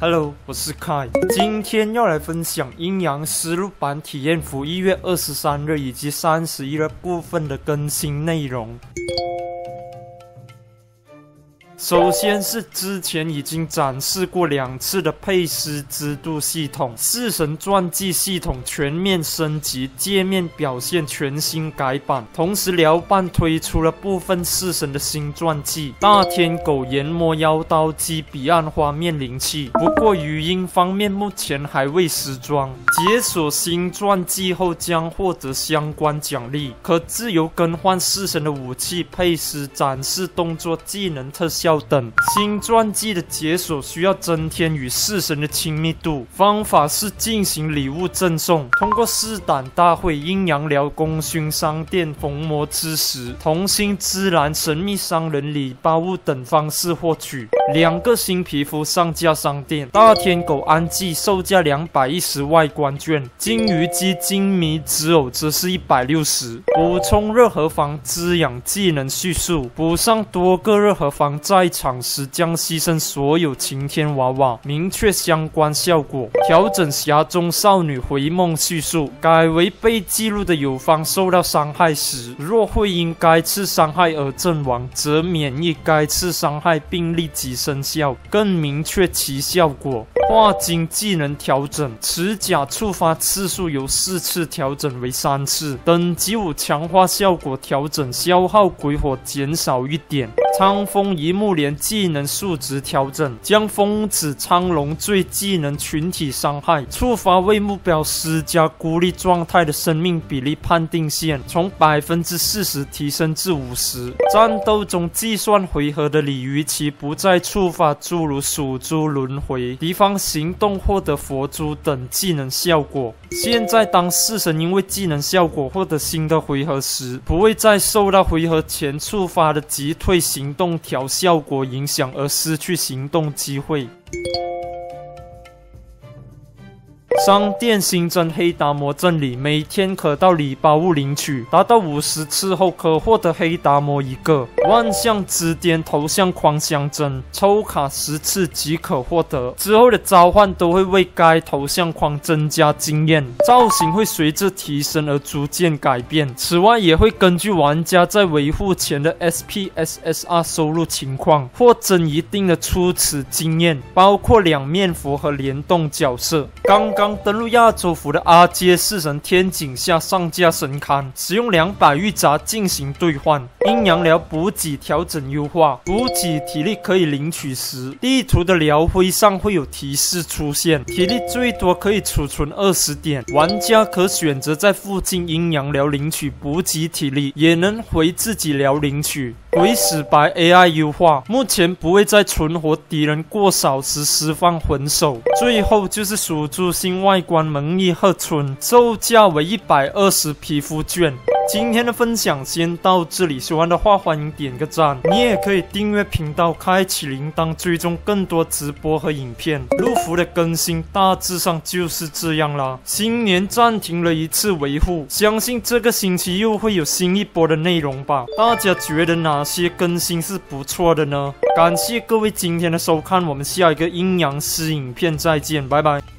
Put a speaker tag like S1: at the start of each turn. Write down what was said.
S1: Hello，我是 Kai，今天要来分享阴阳师录版体验服一月二十三日以及三十一日部分的更新内容。首先是之前已经展示过两次的配师制度系统，四神传记系统全面升级，界面表现全新改版。同时，辽办推出了部分四神的新传记：大天狗、研磨妖刀及彼岸花面灵器。不过，语音方面目前还未时装。解锁新传记后将获得相关奖励，可自由更换四神的武器、配师、展示动作、技能特效。要等新传记的解锁需要增添与式神的亲密度，方法是进行礼物赠送，通过试胆大会、阴阳寮功勋商店、逢魔之时、同心之蓝、神秘商人礼包物等方式获取。两个新皮肤上架商店：大天狗安记售价两百一十外观券，金鱼姬金迷之偶则是一百六十。补充热核防滋养技能叙述，补上多个热核防在。在场时将牺牲所有晴天娃娃，明确相关效果。调整匣中少女回梦叙述，改为被记录的友方受到伤害时，若会因该次伤害而阵亡，则免疫该次伤害并立即生效，更明确其效果。化金技能调整，持甲触发次数由四次调整为三次。等级五强化效果调整，消耗鬼火减少一点。苍风一木莲技能数值调整，将疯子苍龙坠技能群体伤害触发为目标施加孤立状态的生命比例判定线从百分之四十提升至五十。战斗中计算回合的鲤鱼旗不再触发诸如属珠轮回、敌方行动获得佛珠等技能效果。现在当四神因为技能效果获得新的回合时，不会再受到回合前触发的击退行。行动调效果影响而失去行动机会。商店新增黑达摩赠礼，每天可到礼包物领取，达到五十次后可获得黑达摩一个。万象之巅头像框相针，抽卡十次即可获得。之后的召唤都会为该头像框增加经验，造型会随着提升而逐渐改变。此外，也会根据玩家在维护前的 SPSSR 收入情况，获增一定的初始经验，包括两面符和联动角色。刚刚。登录亚洲服的阿阶四神天井下上架神龛，使用两百玉札进行兑换。阴阳寮补给调整优化，补给体力可以领取时，地图的辽灰上会有提示出现，体力最多可以储存二十点。玩家可选择在附近阴阳寮领取补给体力，也能回自己寮领取。鬼使白 AI 优化，目前不会在存活敌人过少时释放魂手。最后就是属猪新外观蒙毅鹤村，售价为一百二十皮肤券。今天的分享先到这里，喜欢的话欢迎点个赞，你也可以订阅频道，开启铃铛，追踪更多直播和影片。路服的更新大致上就是这样啦。新年暂停了一次维护，相信这个星期又会有新一波的内容吧？大家觉得哪些更新是不错的呢？感谢各位今天的收看，我们下一个阴阳师影片再见，拜拜。